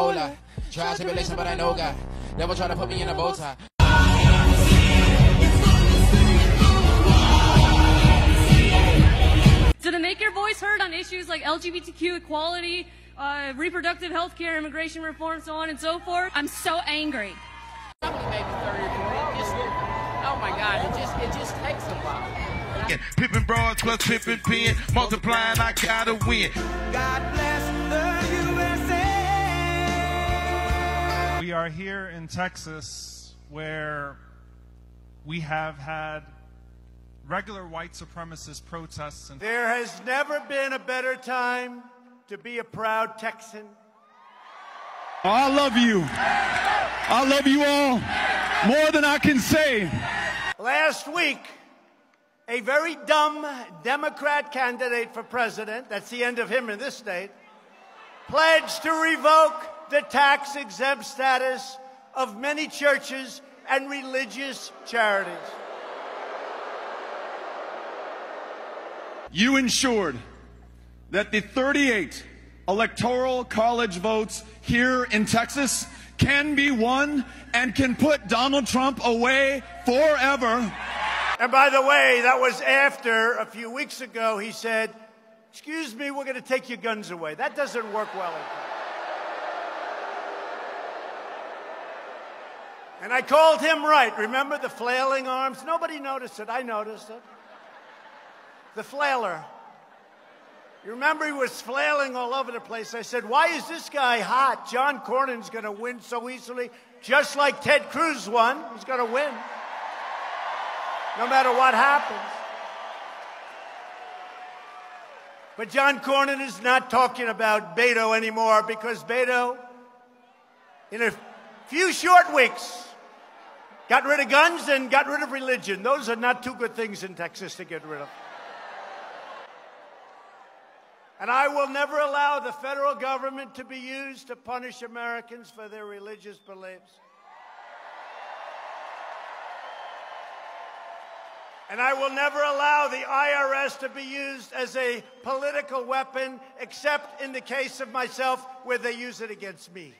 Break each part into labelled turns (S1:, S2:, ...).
S1: Hola. Trials, tribulation, but I know God. Devil try to put me in a bow tie.
S2: So to make your voice heard on issues like LGBTQ equality, uh, reproductive health care, immigration reform, so on and so forth, I'm so angry.
S1: Maybe 30 or 20. Just, oh my God, it just, it just takes a while.
S3: Pippin broads plus Pippin pen, multiplying, I gotta win.
S4: God bless
S5: are here in Texas where we have had regular white supremacist protests and
S6: There has never been a better time to be a proud Texan.
S7: I love you. I love you all more than I can say.
S6: Last week, a very dumb Democrat candidate for president, that's the end of him in this state, pledged to revoke the tax exempt status of many churches and religious charities.
S7: You ensured that the 38 electoral college votes here in Texas can be won and can put Donald Trump away forever.
S6: And by the way, that was after a few weeks ago he said, Excuse me, we're going to take your guns away. That doesn't work well. in Texas. And I called him right. Remember the flailing arms? Nobody noticed it. I noticed it. The flailer. You remember he was flailing all over the place. I said, Why is this guy hot? John Cornyn's going to win so easily, just like Ted Cruz won. He's going to win, no matter what happens. But John Cornyn is not talking about Beto anymore because Beto, in a few short weeks, got rid of guns and got rid of religion. Those are not two good things in Texas to get rid of. And I will never allow the federal government to be used to punish Americans for their religious beliefs. And I will never allow the IRS to be used as a political weapon, except in the case of myself, where they use it against me.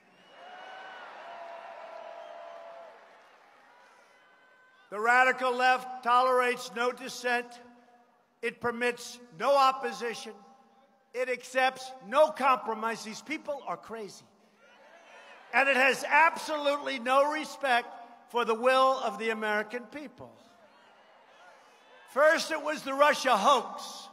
S6: The radical left tolerates no dissent. It permits no opposition. It accepts no compromise. These people are crazy. And it has absolutely no respect for the will of the American people. First, it was the Russia hoax.